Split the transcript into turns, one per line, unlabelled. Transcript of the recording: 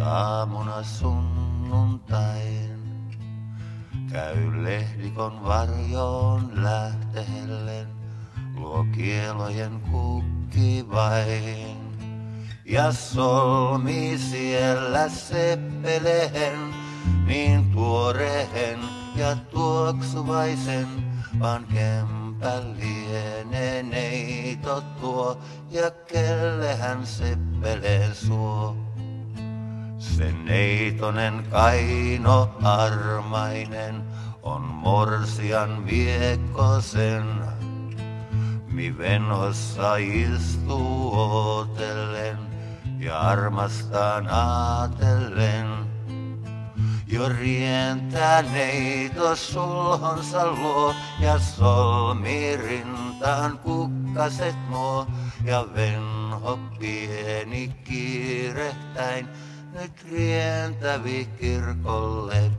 aamuna sunnuntain. Käy lehdikon varjoon lähtehellen, luo kielojen kukki vain. Ja solmi siellä seppelehen, niin tuorehen ja tuoksuvaisen, vaan kempä lienee neito tuo, ja kelle hän seppeleen suo. Se neitonen kaino armainen on morsian viekkosen, mi venhossa istuu ootellen ja armastaan aatellen. Jo rientää neito sulhonsa luo ja solmi rintaan kukkaset nuo ja venho pieni kiirehtäin nyt rientävi kirkolle.